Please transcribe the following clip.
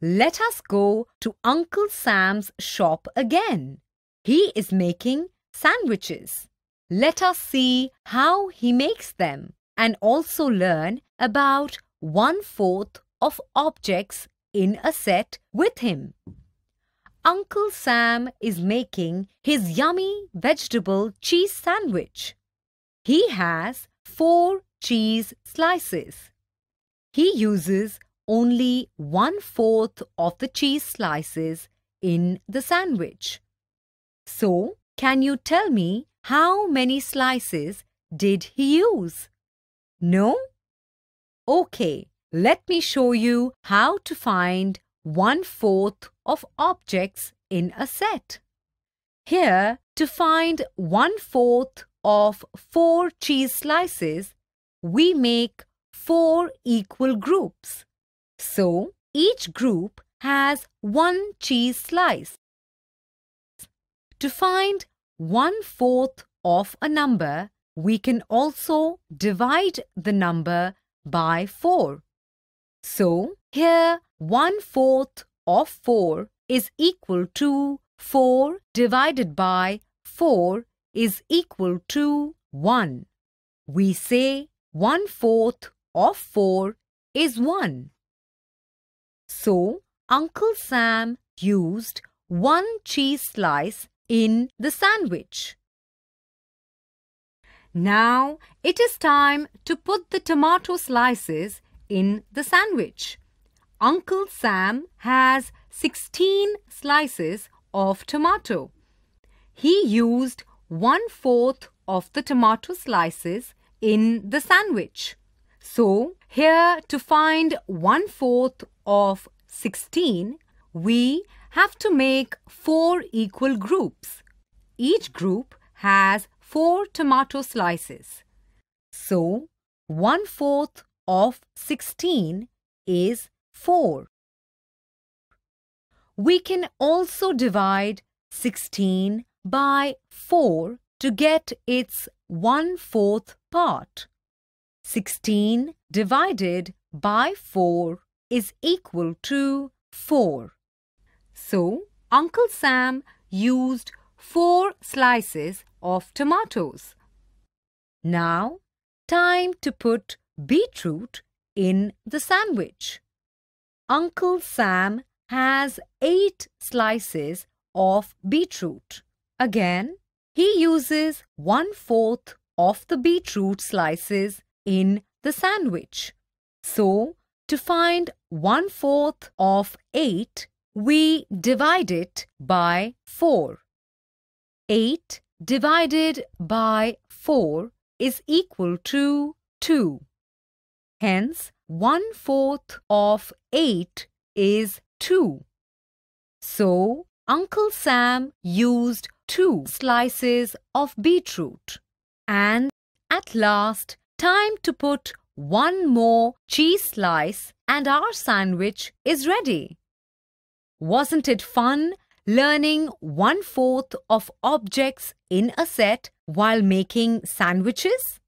let us go to Uncle Sam's shop again. He is making sandwiches. Let us see how he makes them and also learn about one fourth of objects in a set with him. Uncle Sam is making his yummy vegetable cheese sandwich. He has four cheese slices. He uses only one fourth of the cheese slices in the sandwich. So, can you tell me how many slices did he use? No? Okay, let me show you how to find one fourth of objects in a set. Here, to find one fourth of four cheese slices, we make four equal groups. So, each group has one cheese slice. To find one fourth of a number, we can also divide the number by 4. So, here one-fourth of 4 is equal to 4 divided by 4 is equal to 1. We say one-fourth of 4 is 1. So, Uncle Sam used one cheese slice in the sandwich. Now it is time to put the tomato slices in the sandwich. Uncle Sam has 16 slices of tomato. He used one fourth of the tomato slices in the sandwich. So, here to find one fourth of 16, we have to make four equal groups. Each group has four tomato slices. So, one fourth of 16 is 4. We can also divide 16 by 4 to get its one-fourth part. 16 divided by 4 is equal to 4. So, Uncle Sam used 4 slices of tomatoes. Now, time to put beetroot in the sandwich. Uncle Sam has 8 slices of beetroot. Again, he uses one fourth of the beetroot slices in the sandwich. So, to find one fourth of 8, we divide it by 4. 8 divided by 4 is equal to 2. Hence, one fourth of 8 is 2. So, Uncle Sam used two slices of beetroot. And at last, time to put one more cheese slice and our sandwich is ready. Wasn't it fun learning one fourth of objects in a set while making sandwiches?